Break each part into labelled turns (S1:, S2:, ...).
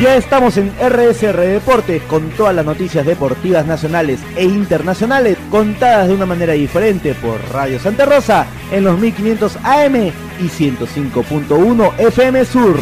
S1: Ya estamos en RSR Deportes con todas las noticias deportivas nacionales e internacionales contadas de una manera diferente por Radio Santa Rosa en los 1500 AM y 105.1 FM Sur.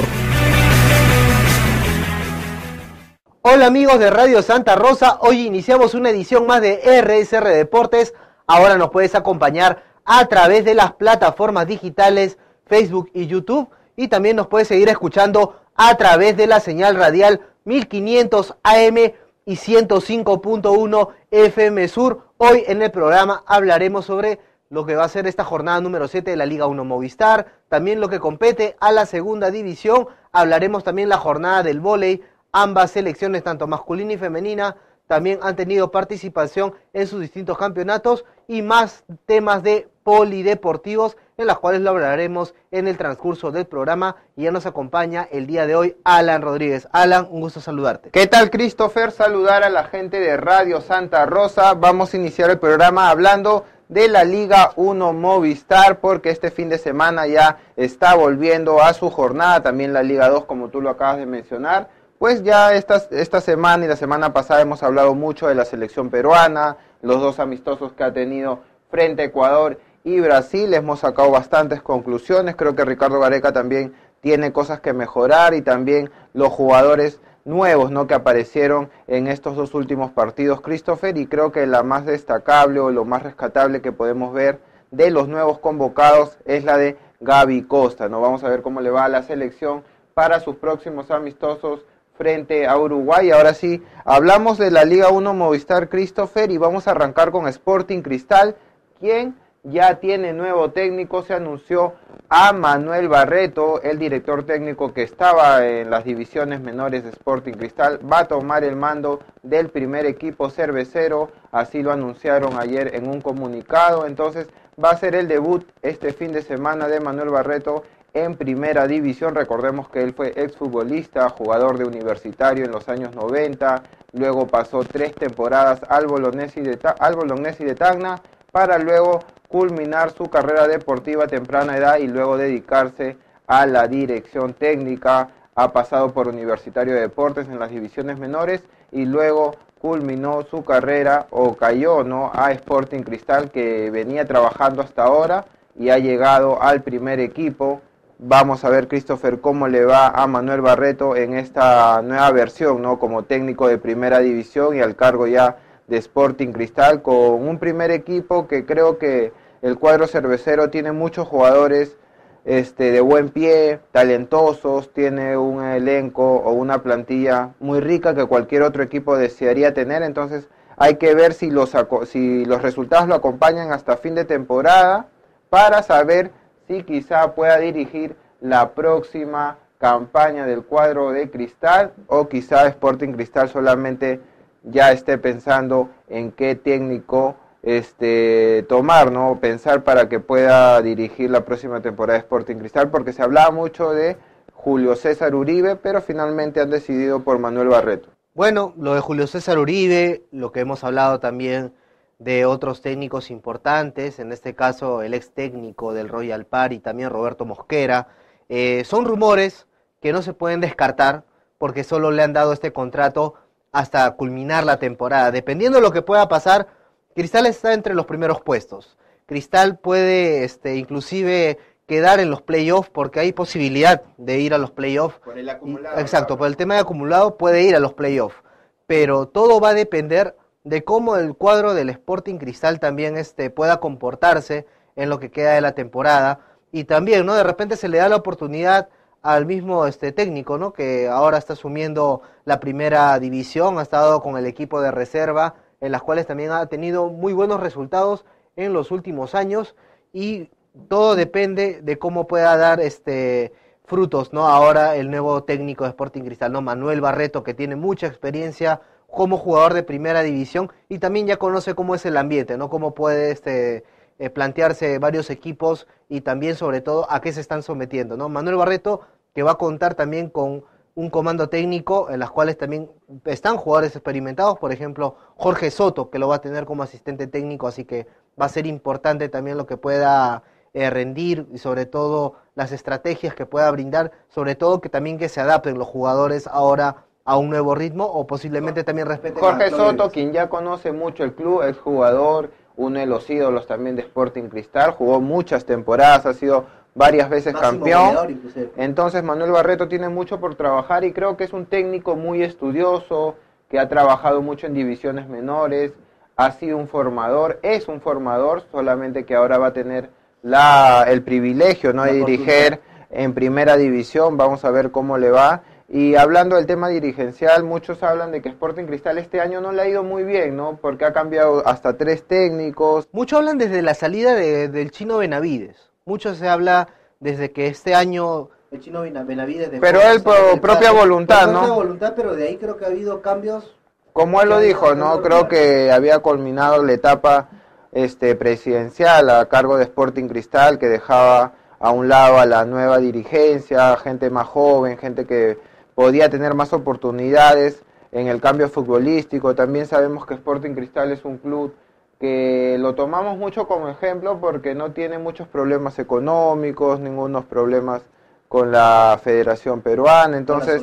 S2: Hola amigos de Radio Santa Rosa, hoy iniciamos una edición más de RSR Deportes. Ahora nos puedes acompañar a través de las plataformas digitales Facebook y YouTube y también nos puedes seguir escuchando a través de la señal radial 1500 AM y 105.1 FM Sur. Hoy en el programa hablaremos sobre lo que va a ser esta jornada número 7 de la Liga 1 Movistar, también lo que compete a la segunda división, hablaremos también la jornada del vóley, ambas selecciones, tanto masculina y femenina, también han tenido participación en sus distintos campeonatos y más temas de polideportivos en las cuales lo hablaremos en el transcurso del programa y ya nos acompaña el día de hoy Alan Rodríguez. Alan, un gusto saludarte.
S3: ¿Qué tal Christopher? Saludar a la gente de Radio Santa Rosa. Vamos a iniciar el programa hablando de la Liga 1 Movistar porque este fin de semana ya está volviendo a su jornada, también la Liga 2 como tú lo acabas de mencionar. Pues ya esta, esta semana y la semana pasada hemos hablado mucho de la selección peruana, los dos amistosos que ha tenido frente a Ecuador y Brasil. Hemos sacado bastantes conclusiones. Creo que Ricardo Gareca también tiene cosas que mejorar y también los jugadores nuevos ¿no? que aparecieron en estos dos últimos partidos, Christopher, y creo que la más destacable o lo más rescatable que podemos ver de los nuevos convocados es la de Gaby Costa. ¿no? Vamos a ver cómo le va a la selección para sus próximos amistosos frente a Uruguay. Ahora sí, hablamos de la Liga 1 Movistar Christopher y vamos a arrancar con Sporting Cristal, quien ya tiene nuevo técnico, se anunció a Manuel Barreto, el director técnico que estaba en las divisiones menores de Sporting Cristal, va a tomar el mando del primer equipo cervecero, así lo anunciaron ayer en un comunicado, entonces va a ser el debut este fin de semana de Manuel Barreto en primera división. Recordemos que él fue exfutbolista, jugador de universitario en los años 90, luego pasó tres temporadas al Bolognesi de, al Bolognesi de Tacna para luego culminar su carrera deportiva a temprana edad y luego dedicarse a la dirección técnica. Ha pasado por Universitario de Deportes en las divisiones menores y luego culminó su carrera o cayó ¿no? a Sporting Cristal que venía trabajando hasta ahora y ha llegado al primer equipo Vamos a ver, Christopher, cómo le va a Manuel Barreto en esta nueva versión, ¿no? Como técnico de primera división y al cargo ya de Sporting Cristal, con un primer equipo que creo que el cuadro cervecero tiene muchos jugadores este, de buen pie, talentosos, tiene un elenco o una plantilla muy rica que cualquier otro equipo desearía tener, entonces hay que ver si los, si los resultados lo acompañan hasta fin de temporada para saber si quizá pueda dirigir la próxima campaña del cuadro de Cristal o quizá Sporting Cristal solamente ya esté pensando en qué técnico este tomar, ¿no? Pensar para que pueda dirigir la próxima temporada de Sporting Cristal porque se hablaba mucho de Julio César Uribe, pero finalmente han decidido por Manuel Barreto.
S2: Bueno, lo de Julio César Uribe, lo que hemos hablado también de otros técnicos importantes, en este caso el ex técnico del Royal Par y también Roberto Mosquera. Eh, son rumores que no se pueden descartar porque solo le han dado este contrato hasta culminar la temporada. Dependiendo de lo que pueda pasar, Cristal está entre los primeros puestos. Cristal puede este, inclusive quedar en los playoffs porque hay posibilidad de ir a los playoffs.
S3: Por el acumulado.
S2: Exacto, por el tema de acumulado puede ir a los playoffs. Pero todo va a depender de cómo el cuadro del Sporting Cristal también este, pueda comportarse en lo que queda de la temporada y también, ¿no? De repente se le da la oportunidad al mismo este técnico, ¿no? Que ahora está asumiendo la primera división, ha estado con el equipo de reserva, en las cuales también ha tenido muy buenos resultados en los últimos años y todo depende de cómo pueda dar este frutos, ¿no? Ahora el nuevo técnico de Sporting Cristal, ¿no? Manuel Barreto, que tiene mucha experiencia como jugador de primera división y también ya conoce cómo es el ambiente, ¿no? Cómo puede este, eh, plantearse varios equipos y también sobre todo a qué se están sometiendo, ¿no? Manuel Barreto que va a contar también con un comando técnico en las cuales también están jugadores experimentados, por ejemplo, Jorge Soto, que lo va a tener como asistente técnico, así que va a ser importante también lo que pueda eh, rendir y sobre todo las estrategias que pueda brindar, sobre todo que también que se adapten los jugadores ahora a un nuevo ritmo o posiblemente también respeten
S3: Jorge Soto, quien ya conoce mucho el club, es jugador, uno de los ídolos también de Sporting Cristal, jugó muchas temporadas, ha sido varias veces campeón. Entonces Manuel Barreto tiene mucho por trabajar y creo que es un técnico muy estudioso, que ha trabajado mucho en divisiones menores, ha sido un formador, es un formador, solamente que ahora va a tener la, el privilegio ¿no? de dirigir en primera división, vamos a ver cómo le va. Y hablando del tema dirigencial, muchos hablan de que Sporting Cristal este año no le ha ido muy bien, ¿no? Porque ha cambiado hasta tres técnicos.
S2: Muchos hablan desde la salida del chino Benavides. Mucho se habla desde que este año el chino Benavides...
S3: Pero él por propia voluntad, ¿no?
S2: Propia voluntad, pero de ahí creo que ha habido cambios...
S3: Como él lo dijo, ¿no? Creo que había culminado la etapa este presidencial a cargo de Sporting Cristal que dejaba a un lado a la nueva dirigencia, gente más joven, gente que podía tener más oportunidades en el cambio futbolístico. También sabemos que Sporting Cristal es un club que lo tomamos mucho como ejemplo porque no tiene muchos problemas económicos, ningunos problemas con la Federación Peruana. Entonces,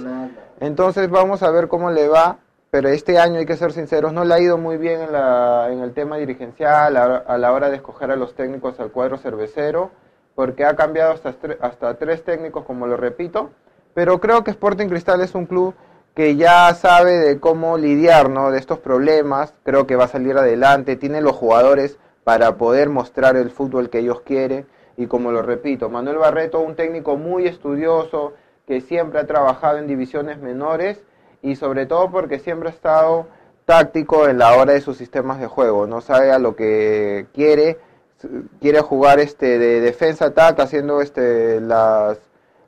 S3: entonces vamos a ver cómo le va. Pero este año, hay que ser sinceros, no le ha ido muy bien en, la, en el tema dirigencial a, la hora de escoger a los técnicos al cuadro cervecero, porque ha cambiado hasta, hasta tres técnicos, como lo repito pero creo que Sporting Cristal es un club que ya sabe de cómo lidiar ¿no? de estos problemas, creo que va a salir adelante, tiene los jugadores para poder mostrar el fútbol que ellos quieren y como lo repito, Manuel Barreto, un técnico muy estudioso que siempre ha trabajado en divisiones menores y sobre todo porque siempre ha estado táctico en la hora de sus sistemas de juego, no sabe a lo que quiere, quiere jugar este de defensa ataque haciendo este las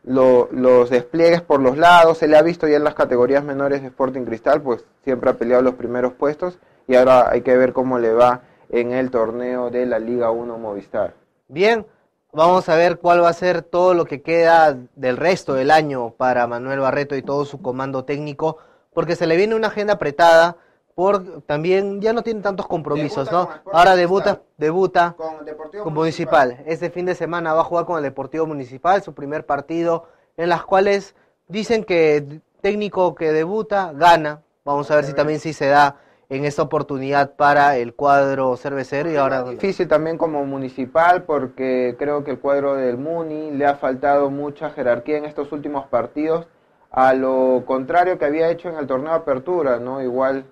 S3: los despliegues por los lados, se le ha visto ya en las categorías menores de Sporting Cristal, pues siempre ha peleado los primeros puestos y ahora hay que ver cómo le va en el torneo de la Liga 1 Movistar.
S2: Bien, vamos a ver cuál va a ser todo lo que queda del resto del año para Manuel Barreto y todo su comando técnico, porque se le viene una agenda apretada por también ya no tiene tantos compromisos, ¿no? Ahora debuta debuta con, Municipal. Este fin de semana va a jugar con el Deportivo Municipal, su primer partido, en las cuales dicen que técnico que debuta gana. Vamos a ver si también sí se da en esta oportunidad para el cuadro cervecero y ahora
S3: difícil también como municipal porque creo que el cuadro del Muni le ha faltado mucha jerarquía en estos últimos partidos a lo contrario que había hecho en el torneo de apertura, ¿no? Igual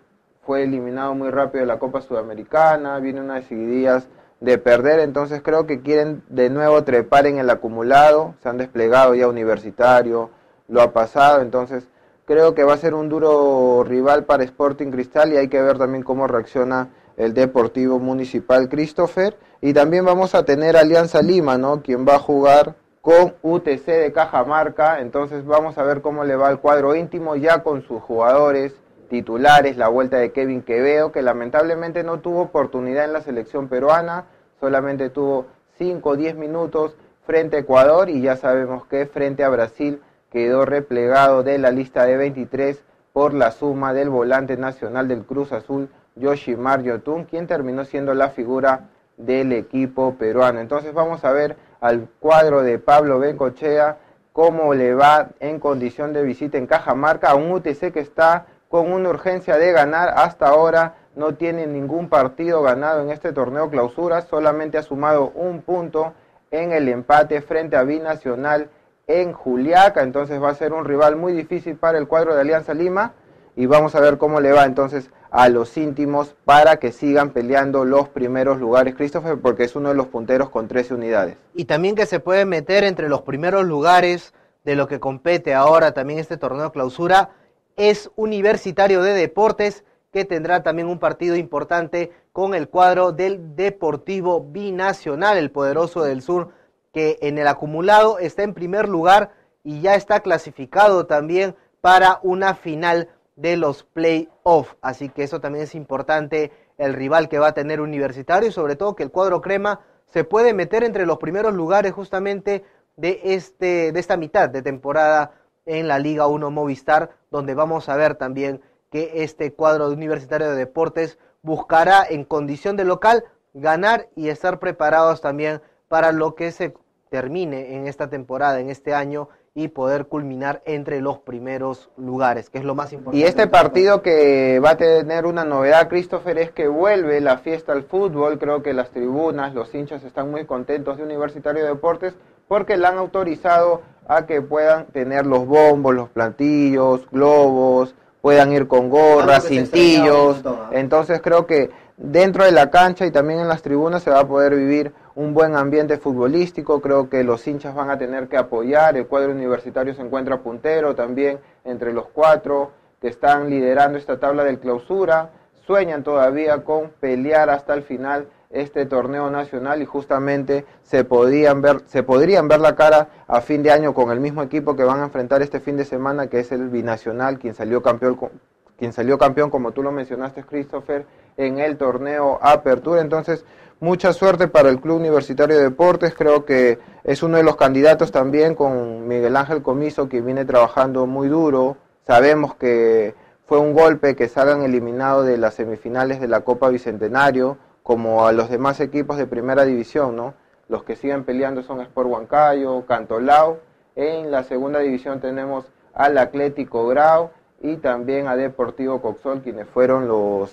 S3: fue eliminado muy rápido de la Copa Sudamericana, viene unas seguidillas de perder, entonces creo que quieren de nuevo trepar en el acumulado, se han desplegado ya universitario, lo ha pasado, entonces creo que va a ser un duro rival para Sporting Cristal y hay que ver también cómo reacciona el Deportivo Municipal Christopher y también vamos a tener Alianza Lima, ¿no? Quien va a jugar con UTC de Cajamarca, entonces vamos a ver cómo le va el cuadro íntimo ya con sus jugadores titulares, la vuelta de Kevin Quevedo, que lamentablemente no tuvo oportunidad en la selección peruana, solamente tuvo 5 o 10 minutos frente a Ecuador y ya sabemos que frente a Brasil quedó replegado de la lista de 23 por la suma del volante nacional del Cruz Azul, Yoshimar Yotun, quien terminó siendo la figura del equipo peruano. Entonces vamos a ver al cuadro de Pablo Bencochea cómo le va en condición de visita en Cajamarca a un UTC que está con una urgencia de ganar. Hasta ahora no tiene ningún partido ganado en este torneo clausura, solamente ha sumado un punto en el empate frente a Binacional en Juliaca, entonces va a ser un rival muy difícil para el cuadro de Alianza Lima y vamos a ver cómo le va entonces a los íntimos para que sigan peleando los primeros lugares, Christopher, porque es uno de los punteros con 13 unidades.
S2: Y también que se puede meter entre los primeros lugares de lo que compete ahora también este torneo clausura es Universitario de Deportes, que tendrá también un partido importante con el cuadro del Deportivo Binacional, el poderoso del sur, que en el acumulado está en primer lugar y ya está clasificado también para una final de los playoffs. Así que eso también es importante, el rival que va a tener Universitario y sobre todo que el cuadro crema se puede meter entre los primeros lugares justamente de, este, de esta mitad de temporada en la Liga 1 Movistar, donde vamos a ver también que este cuadro de Universitario de Deportes buscará en condición de local ganar y estar preparados también para lo que se termine en esta temporada, en este año y poder culminar entre los primeros lugares, que es lo más importante.
S3: Y este partido que va a tener una novedad, Christopher, es que vuelve la fiesta al fútbol. Creo que las tribunas, los hinchas están muy contentos de Universitario de Deportes porque le han autorizado a que puedan tener los bombos, los plantillos, globos, puedan ir con gorras, cintillos. Entonces creo que dentro de la cancha y también en las tribunas se va a poder vivir un buen ambiente futbolístico, creo que los hinchas van a tener que apoyar, el cuadro universitario se encuentra puntero también entre los cuatro que están liderando esta tabla del clausura, sueñan todavía con pelear hasta el final este torneo nacional y justamente se podían ver se podrían ver la cara a fin de año con el mismo equipo que van a enfrentar este fin de semana que es el binacional quien salió campeón quien salió campeón como tú lo mencionaste Christopher en el torneo Apertura entonces Mucha suerte para el Club Universitario de Deportes, creo que es uno de los candidatos también con Miguel Ángel Comiso, que viene trabajando muy duro. Sabemos que fue un golpe que salgan eliminados de las semifinales de la Copa Bicentenario, como a los demás equipos de primera división, ¿no? Los que siguen peleando son Sport Huancayo, Cantolao. En la segunda división tenemos al Atlético Grau y también a Deportivo Coxol, quienes fueron los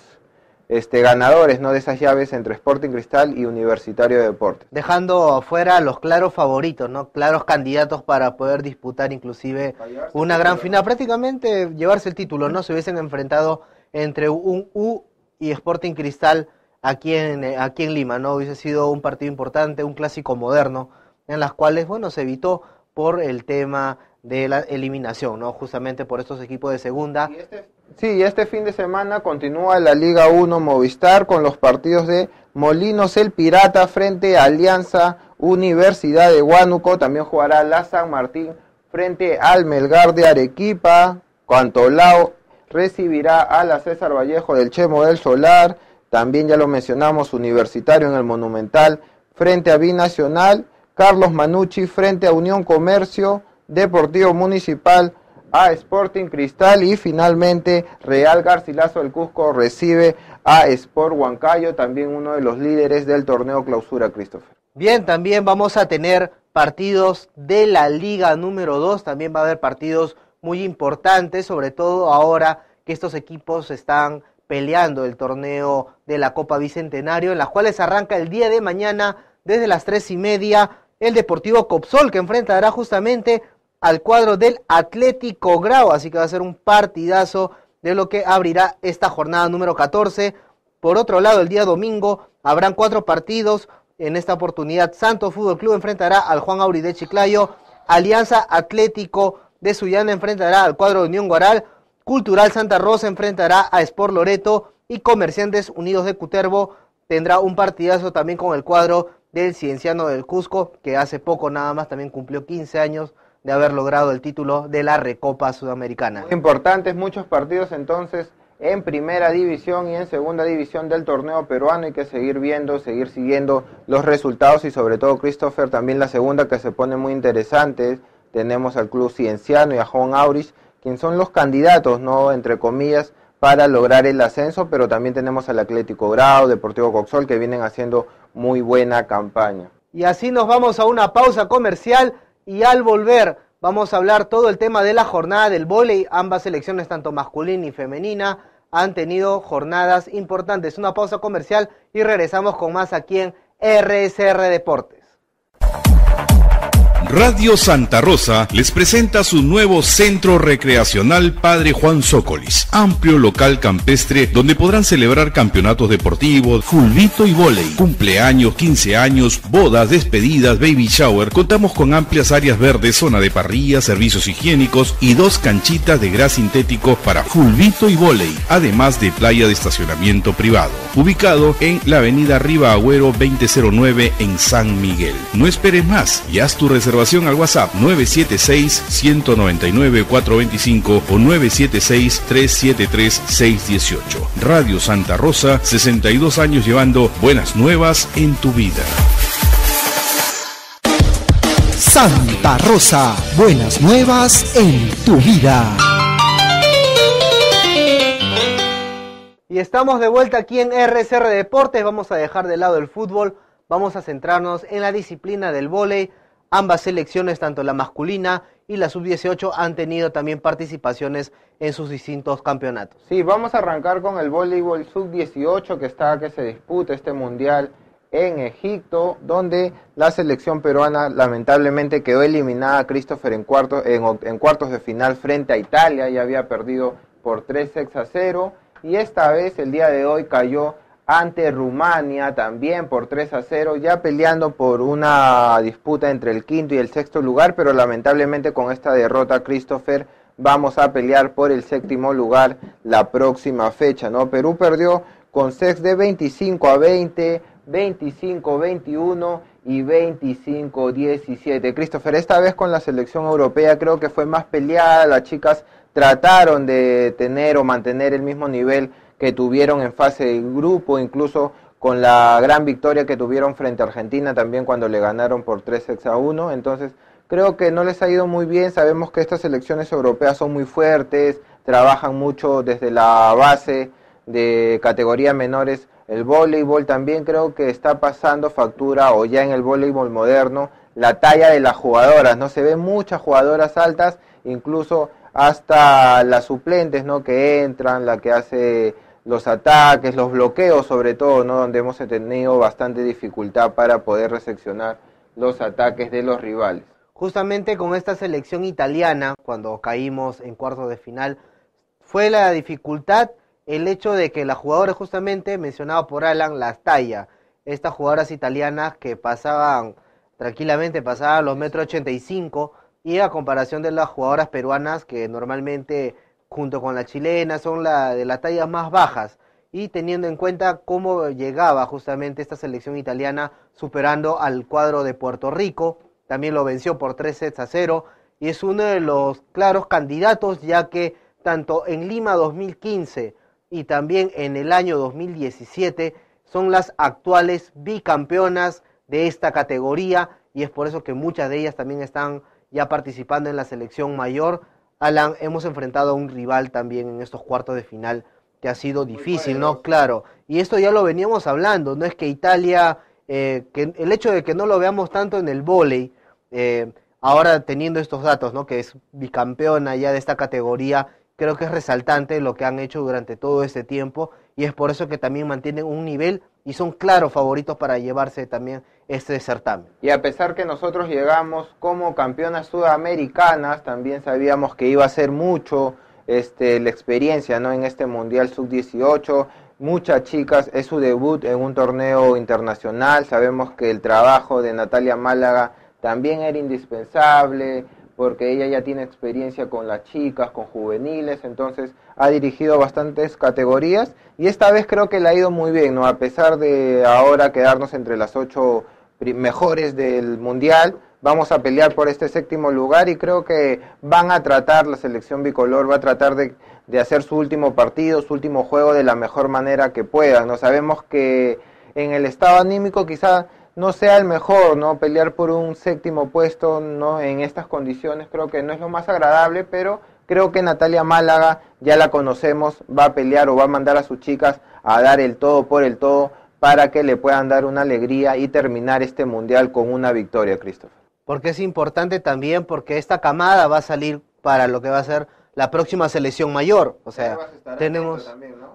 S3: este, ganadores ¿no? de esas llaves entre Sporting Cristal y Universitario de Deportes.
S2: Dejando afuera los claros favoritos, ¿no? claros candidatos para poder disputar inclusive una gran final, prácticamente llevarse el título, ¿no? Se hubiesen enfrentado entre un U y Sporting Cristal aquí en, aquí en Lima, ¿no? Hubiese sido un partido importante, un clásico moderno, en las cuales, bueno, se evitó por el tema de la eliminación, ¿no? Justamente por estos equipos de segunda.
S3: Este Sí, este fin de semana continúa la Liga 1 Movistar con los partidos de Molinos el Pirata frente a Alianza Universidad de Huánuco. También jugará la San Martín frente al Melgar de Arequipa. Cuantolao recibirá a la César Vallejo del Chemo del Solar. También ya lo mencionamos, Universitario en el Monumental frente a Binacional. Carlos Manucci frente a Unión Comercio. Deportivo Municipal a Sporting Cristal y finalmente Real Garcilaso del Cusco recibe a Sport Huancayo, también uno de los líderes del torneo clausura, Christopher.
S2: Bien, también vamos a tener partidos de la liga número 2, también va a haber partidos muy importantes, sobre todo ahora que estos equipos están peleando el torneo de la Copa Bicentenario, en las cuales arranca el día de mañana desde las tres y media el Deportivo Copsol, que enfrentará justamente al cuadro del Atlético Grau, así que va a ser un partidazo de lo que abrirá esta jornada número 14. Por otro lado, el día domingo habrán cuatro partidos. En esta oportunidad, Santos Fútbol Club enfrentará al Juan Auri de Chiclayo, Alianza Atlético de Sullana enfrentará al cuadro de Unión Guaral, Cultural Santa Rosa enfrentará a Sport Loreto y Comerciantes Unidos de Cutervo tendrá un partidazo también con el cuadro del Cienciano del Cusco, que hace poco nada más también cumplió 15 años de haber logrado el título de la Recopa Sudamericana.
S3: Importantes muchos partidos entonces en primera división y en segunda división del torneo peruano. Hay que seguir viendo, seguir siguiendo los resultados y sobre todo Christopher también la segunda que se pone muy interesante. Tenemos al Club Cienciano y a Juan Aurich, quien son los candidatos, ¿no? Entre comillas, para lograr el ascenso, pero también tenemos al Atlético Grau, Deportivo Coxol, que vienen haciendo muy buena campaña.
S2: Y así nos vamos a una pausa comercial. Y al volver vamos a hablar todo el tema de la jornada del vóley. Ambas selecciones, tanto masculina y femenina, han tenido jornadas importantes. Una pausa comercial y regresamos con más aquí en RSR Deportes.
S4: Radio Santa Rosa les presenta su nuevo centro recreacional Padre Juan Zócolis, amplio local campestre donde podrán celebrar campeonatos deportivos, fulbito y volei, cumpleaños, 15 años, bodas, despedidas, baby shower. Contamos con amplias áreas verdes, zona de parrilla, servicios higiénicos y dos canchitas de gras sintético para fulbito y volei, además de playa de estacionamiento privado, ubicado en la avenida Riva Agüero 2009 en San Miguel. No esperes más y haz tu reservación al WhatsApp 976-199-425 o 976-373-618. Radio Santa Rosa, 62 años llevando buenas nuevas en tu vida.
S5: Santa Rosa, buenas nuevas en tu vida.
S2: Y estamos de vuelta aquí en RSR Deportes. Vamos a dejar de lado el fútbol vamos a centrarnos en la disciplina del vóley. Ambas selecciones, tanto la masculina y la sub-18, han tenido también participaciones en sus distintos campeonatos.
S3: Sí, vamos a arrancar con el voleibol sub-18 que está que se disputa este mundial en Egipto, donde la selección peruana lamentablemente quedó eliminada Christopher en cuartos, en, cuartos de final frente a Italia, y había perdido por 3 6 a 0 y esta vez el día de hoy cayó ante Rumania también por 3 a 0, ya peleando por una disputa entre el quinto y el sexto lugar, pero lamentablemente con esta derrota Christopher vamos a pelear por el séptimo lugar la próxima fecha, ¿no? Perú perdió con sex de 25 a 20, 25-21 y 25-17. Christopher, esta vez con la selección europea creo que fue más peleada, las chicas trataron de tener o mantener el mismo nivel que tuvieron en fase de grupo, incluso con la gran victoria que tuvieron frente a Argentina también cuando le ganaron por 3 6 a 1. Entonces, creo que no les ha ido muy bien. Sabemos que estas selecciones europeas son muy fuertes, trabajan mucho desde la base de categorías menores el voleibol también creo que está pasando factura o ya en el voleibol moderno la talla de las jugadoras, ¿no? Se ven muchas jugadoras altas, incluso hasta las suplentes, ¿no? Que entran, la que hace los ataques, los bloqueos sobre todo, ¿no? Donde hemos tenido bastante dificultad para poder recepcionar los ataques de los rivales.
S2: Justamente con esta selección italiana, cuando caímos en cuartos de final, fue la dificultad el hecho de que las jugadoras justamente mencionado por Alan, las talla, estas jugadoras italianas que pasaban tranquilamente, pasaban los metros 85 y a comparación de las jugadoras peruanas que normalmente junto con las chilenas son la, de las tallas más bajas y teniendo en cuenta cómo llegaba justamente esta selección italiana superando al cuadro de Puerto Rico, también lo venció por 3 sets a 0 y es uno de los claros candidatos ya que tanto en Lima 2015 y también en el año 2017 son las actuales bicampeonas de esta categoría y es por eso que muchas de ellas también están ya participando en la selección mayor. Alan, hemos enfrentado a un rival también en estos cuartos de final que ha sido difícil, ¿no? Claro. Y esto ya lo veníamos hablando, no es que Italia, eh, que el hecho de que no lo veamos tanto en el vóley, eh, ahora teniendo estos datos, ¿no? Que es bicampeona ya de esta categoría, creo que es resaltante lo que han hecho durante todo este tiempo y es por eso que también mantienen un nivel y son claros favoritos para llevarse también este certamen.
S3: Y a pesar que nosotros llegamos como campeonas sudamericanas, también sabíamos que iba a ser mucho este, la experiencia ¿no? en este Mundial Sub-18. Muchas chicas, es su debut en un torneo internacional. Sabemos que el trabajo de Natalia Málaga también era indispensable porque ella ya tiene experiencia con las chicas, con juveniles, entonces ha dirigido bastantes categorías y esta vez creo que le ha ido muy bien, ¿no? A pesar de ahora quedarnos entre las ocho mejores del mundial, vamos a pelear por este séptimo lugar y creo que van a tratar, la selección bicolor va a tratar de, de hacer su último partido, su último juego de la mejor manera que puedan, ¿no? Sabemos que en el estado anímico quizá no sea el mejor, ¿no? Pelear por un séptimo puesto, ¿no? En estas condiciones creo que no es lo más agradable, pero creo que Natalia Málaga, ya la conocemos, va a pelear o va a mandar a sus chicas a dar el todo por el todo para que le puedan dar una alegría y terminar este mundial con una victoria, Christopher.
S2: Porque es importante también porque esta camada va a salir para lo que va a ser la próxima selección mayor. O sea, tenemos...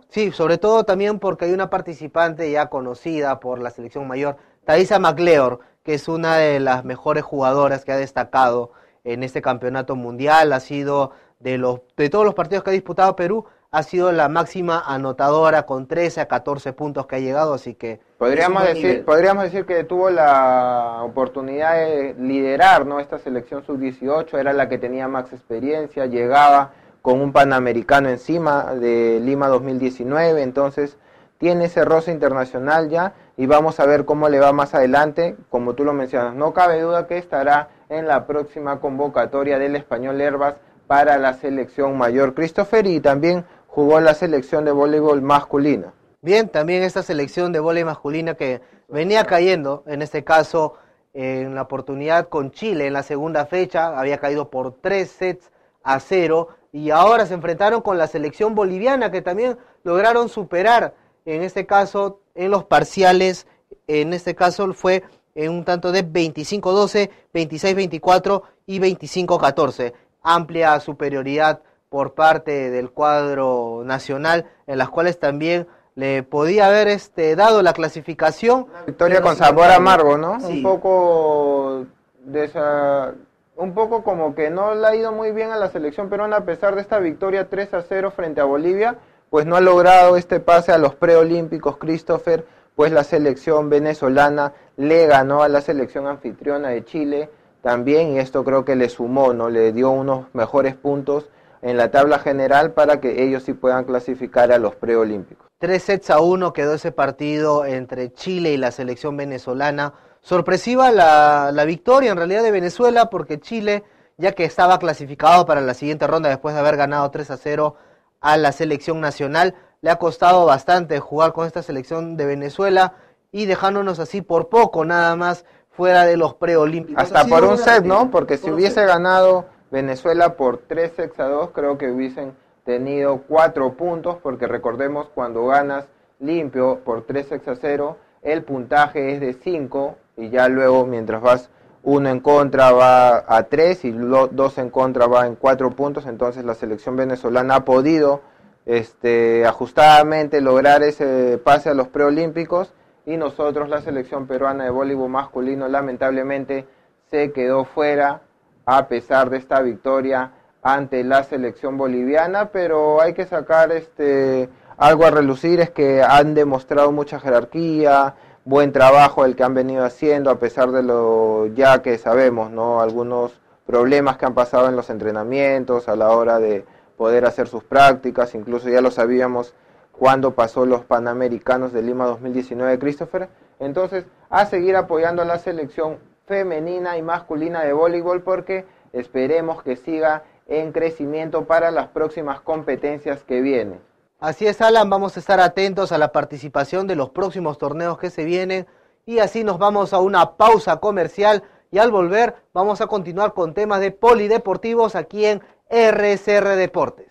S2: Sí, sobre todo también porque hay una participante ya conocida por la selección mayor, Thaisa McLeod, que es una de las mejores jugadoras que ha destacado en este campeonato mundial, ha sido de, los, de todos los partidos que ha disputado Perú, ha sido la máxima anotadora con 13 a 14 puntos que ha llegado, así que...
S3: Podríamos decir, podríamos decir que tuvo la oportunidad de liderar ¿no? esta selección sub-18, era la que tenía más experiencia, llegaba con un Panamericano encima de Lima 2019, entonces tiene ese roce internacional ya y vamos a ver cómo le va más adelante, como tú lo mencionas. No cabe duda que estará en la próxima convocatoria del español Herbas para la selección mayor Christopher y también jugó en la selección de voleibol masculina.
S2: Bien, también esta selección de voleibol masculina que venía cayendo, en este caso en la oportunidad con Chile en la segunda fecha, había caído por tres sets a cero y ahora se enfrentaron con la selección boliviana que también lograron superar en este caso en los parciales en este caso fue en un tanto de 25-12, 26-24 y 25-14. Amplia superioridad por parte del cuadro nacional, en las cuales también le podía haber este, dado la clasificación.
S3: victoria con sabor amargo, ¿no? Un poco de esa, un poco como que no le ha ido muy bien a la selección peruana a pesar de esta victoria 3 a 0 frente a Bolivia, pues no ha logrado este pase a los preolímpicos Christopher, pues la selección venezolana le ganó a la selección anfitriona de Chile también y esto creo que le sumó, no le dio unos mejores puntos en la tabla general para que ellos sí puedan clasificar a los preolímpicos.
S2: Tres sets a uno quedó ese partido entre Chile y la selección venezolana. Sorpresiva la, la victoria en realidad de Venezuela porque Chile, ya que estaba clasificado para la siguiente ronda después de haber ganado 3 a 0 a la selección nacional, le ha costado bastante jugar con esta selección de Venezuela y dejándonos así por poco nada más fuera de los preolímpicos.
S3: Hasta por un set, ¿no? Porque si hubiese ganado Venezuela por 3 sets a 2, creo que hubiesen tenido 4 puntos, porque recordemos cuando ganas limpio por 3 sets a 0, el puntaje es de 5 y ya luego mientras vas uno en contra va a 3 y dos en contra va en 4 puntos, entonces la selección venezolana ha podido este, ajustadamente lograr ese pase a los preolímpicos. Y nosotros la selección peruana de voleibol masculino lamentablemente se quedó fuera a pesar de esta victoria ante la selección boliviana, pero hay que sacar este algo a relucir es que han demostrado mucha jerarquía, buen trabajo el que han venido haciendo a pesar de lo ya que sabemos, ¿no? Algunos problemas que han pasado en los entrenamientos a la hora de poder hacer sus prácticas, incluso ya lo sabíamos cuando pasó los Panamericanos de Lima 2019, Christopher. Entonces, a seguir apoyando a la selección femenina y masculina de voleibol porque esperemos que siga en crecimiento para las próximas competencias que vienen.
S2: Así es, Alan, vamos a estar atentos a la participación de los próximos torneos que se vienen y así nos vamos a una pausa comercial y al volver vamos a continuar con temas de polideportivos aquí en RSR Deportes.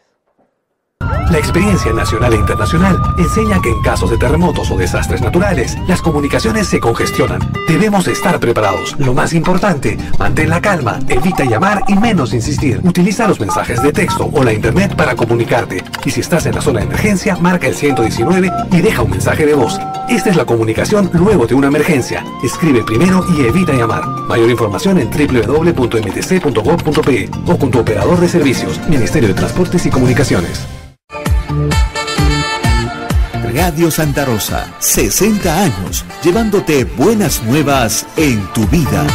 S6: La experiencia nacional e internacional enseña que en casos de terremotos o desastres naturales, las comunicaciones se congestionan. Debemos estar preparados. Lo más importante, mantén la calma, evita llamar y menos insistir. Utiliza los mensajes de texto o la internet para comunicarte. Y si estás en la zona de emergencia, marca el 119 y deja un mensaje de voz. Esta es la comunicación luego de una emergencia. Escribe primero y evita llamar. Mayor información en www.mtc.gov.pe o con tu operador de servicios, Ministerio de Transportes y Comunicaciones.
S5: Radio Santa Rosa, 60 años, llevándote buenas nuevas en tu vida.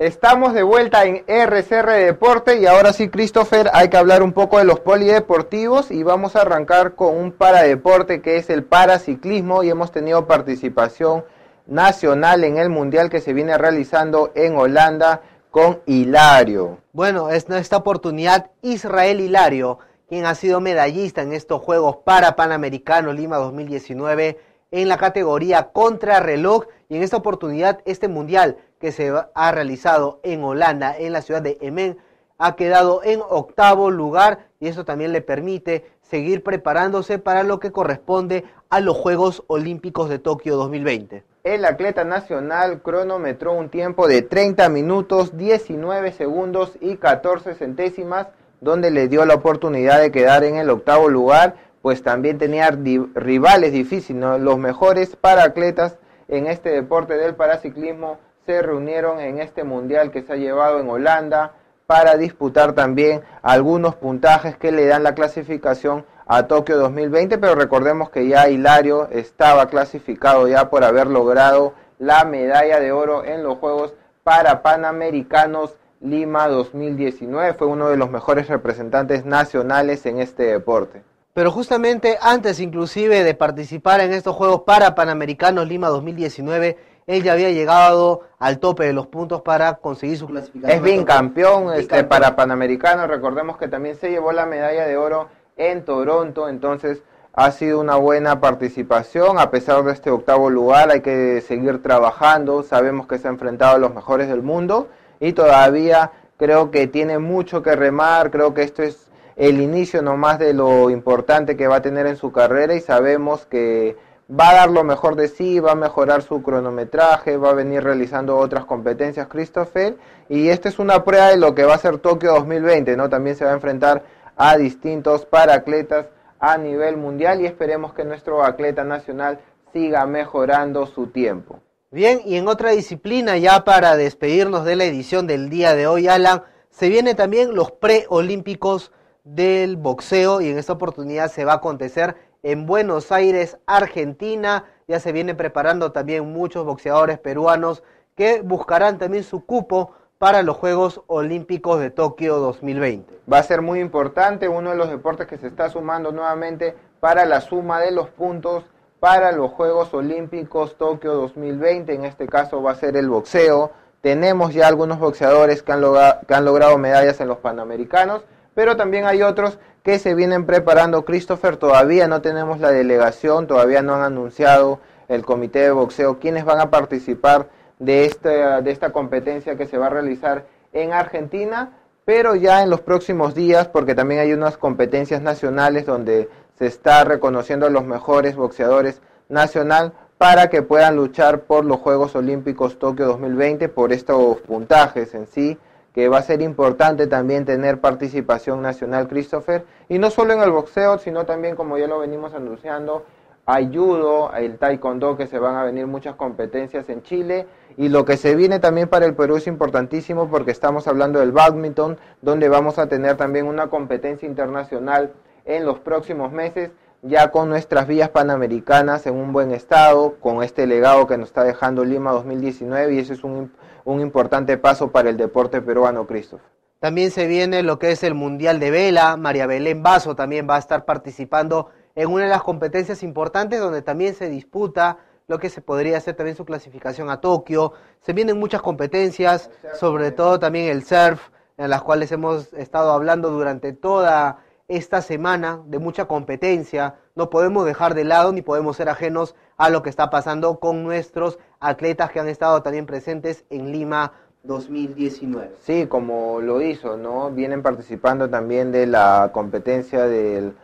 S3: Estamos de vuelta en RCR Deporte y ahora sí, Christopher, hay que hablar un poco de los polideportivos y vamos a arrancar con un paradeporte que es el paraciclismo y hemos tenido participación nacional en el mundial que se viene realizando en Holanda con Hilario.
S2: Bueno, es esta oportunidad Israel Hilario quien ha sido medallista en estos Juegos para Panamericano Lima 2019 en la categoría contrarreloj y en esta oportunidad este mundial que se ha realizado en Holanda, en la ciudad de Emen, ha quedado en octavo lugar y eso también le permite seguir preparándose para lo que corresponde a los Juegos Olímpicos de Tokio 2020.
S3: El atleta nacional cronometró un tiempo de 30 minutos, 19 segundos y 14 centésimas donde le dio la oportunidad de quedar en el octavo lugar, pues también tenía rivales difíciles, los mejores paratletas en este deporte del paraciclismo se reunieron en este mundial que se ha llevado en Holanda para disputar también algunos puntajes que le dan la clasificación a Tokio 2020, pero recordemos que ya Hilario estaba clasificado ya por haber logrado la medalla de oro en los Juegos para Panamericanos Lima 2019. Fue uno de los mejores representantes nacionales en este deporte.
S2: Pero justamente antes inclusive de participar en estos Juegos para Panamericanos Lima 2019, él ya había llegado al tope de los puntos para conseguir su clasificación.
S3: Es bien campeón este, para Panamericanos. Recordemos que también se llevó la medalla de oro en Toronto, entonces ha sido una buena participación. A pesar de este octavo lugar, hay que seguir trabajando. Sabemos que se ha enfrentado a los mejores del mundo y todavía creo que tiene mucho que remar, creo que esto es el inicio nomás de lo importante que va a tener en su carrera y sabemos que va a dar lo mejor de sí, va a mejorar su cronometraje, va a venir realizando otras competencias Christopher y esta es una prueba de lo que va a ser Tokio 2020, ¿no? También se va a enfrentar a distintos atletas a nivel mundial y esperemos que nuestro atleta nacional siga mejorando su tiempo.
S2: Bien, y en otra disciplina, ya para despedirnos de la edición del día de hoy, Alan, se vienen también los preolímpicos del boxeo y en esta oportunidad se va a acontecer en Buenos Aires, Argentina. Ya se vienen preparando también muchos boxeadores peruanos que buscarán también su cupo para los Juegos Olímpicos de Tokio 2020.
S3: Va a ser muy importante, uno de los deportes que se está sumando nuevamente para la suma de los puntos para los Juegos Olímpicos Tokio 2020, en este caso va a ser el boxeo. Tenemos ya algunos boxeadores que han, que han logrado medallas en los Panamericanos, pero también hay otros que se vienen preparando. Christopher, todavía no tenemos la delegación, todavía no han anunciado el comité de boxeo quiénes van a participar de esta, de esta competencia que se va a realizar en Argentina, pero ya en los próximos días, porque también hay unas competencias nacionales donde se está reconociendo a los mejores boxeadores nacional para que puedan luchar por los Juegos Olímpicos Tokio 2020 por estos puntajes en sí, que va a ser importante también tener participación nacional, Christopher, y no solo en el boxeo, sino también, como ya lo venimos anunciando, ayudo, el taekwondo, que se van a venir muchas competencias en Chile. Y lo que se viene también para el Perú es importantísimo porque estamos hablando del badminton, donde vamos a tener también una competencia internacional en los próximos meses, ya con nuestras vías panamericanas en un buen estado, con este legado que nos está dejando Lima 2019 y ese es un, un importante paso para el deporte peruano, Christoph.
S2: También se viene lo que es el Mundial de Vela, María Belén Vaso también va a estar participando en una de las competencias importantes donde también se disputa lo que se podría hacer también su clasificación a Tokio. Se vienen muchas competencias, sobre todo también el surf, en las cuales hemos estado hablando durante toda esta semana de mucha competencia. No podemos dejar de lado ni podemos ser ajenos a lo que está pasando con nuestros atletas que han estado también presentes en Lima 2019.
S3: Sí, como lo hizo, ¿no? Vienen participando también de la competencia del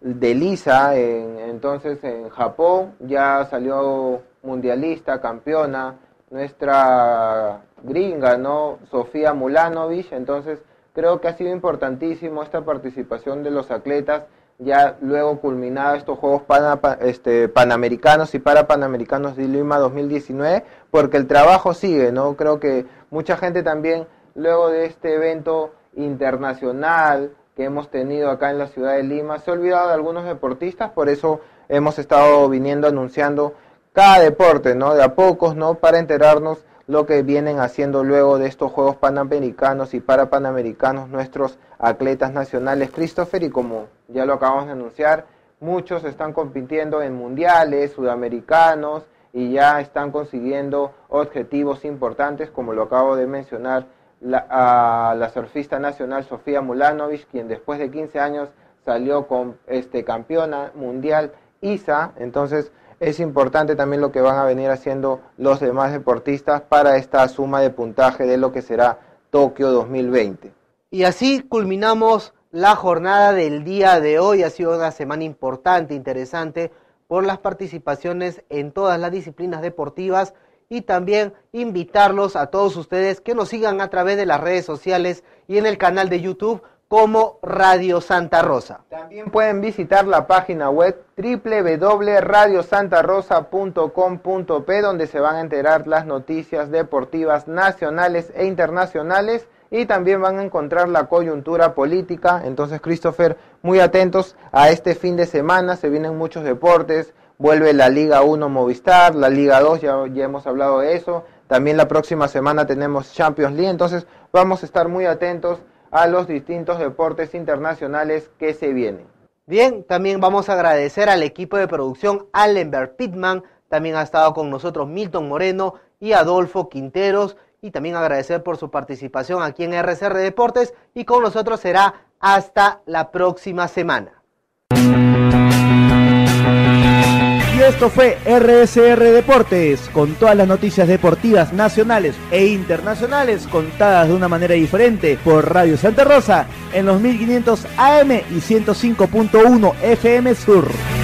S3: de Lisa, en, entonces en Japón ya salió mundialista, campeona, nuestra gringa, ¿no? Sofía Mulanovich, entonces creo que ha sido importantísimo esta participación de los atletas, ya luego culminado estos Juegos este, Panamericanos y para Panamericanos de Lima 2019, porque el trabajo sigue, ¿no? Creo que mucha gente también, luego de este evento internacional, que hemos tenido acá en la ciudad de Lima. Se ha olvidado de algunos deportistas, por eso hemos estado viniendo anunciando cada deporte, ¿no? De a pocos, ¿no? Para enterarnos lo que vienen haciendo luego de estos Juegos Panamericanos y para Panamericanos nuestros atletas nacionales, Christopher, y como ya lo acabamos de anunciar, muchos están compitiendo en mundiales, sudamericanos, y ya están consiguiendo objetivos importantes, como lo acabo de mencionar la, a la surfista nacional Sofía Mulanovich, quien después de 15 años salió con este campeona mundial ISA, entonces es importante también lo que van a venir haciendo los demás deportistas para esta suma de puntaje de lo que será Tokio 2020.
S2: Y así culminamos la jornada del día de hoy. Ha sido una semana importante, interesante, por las participaciones en todas las disciplinas deportivas y también invitarlos a todos ustedes que nos sigan a través de las redes sociales y en el canal de YouTube como Radio Santa Rosa.
S3: También pueden visitar la página web www.radiosantarosa.com.p donde se van a enterar las noticias deportivas nacionales e internacionales y también van a encontrar la coyuntura política. Entonces, Christopher, muy atentos a este fin de semana, se vienen muchos deportes, vuelve la Liga 1 Movistar, la Liga 2, ya, ya hemos hablado de eso. También la próxima semana tenemos Champions League, entonces vamos a estar muy atentos a los distintos deportes internacionales que se vienen.
S2: Bien, también vamos a agradecer al equipo de producción Allenberg Pittman, también ha estado con nosotros Milton Moreno y Adolfo Quinteros, y también agradecer por su participación aquí en RCR Deportes, y con nosotros será hasta la próxima semana.
S1: Esto fue RSR Deportes, con todas las noticias deportivas nacionales e internacionales contadas de una manera diferente por Radio Santa Rosa en los 1500 AM y 105.1 FM Sur.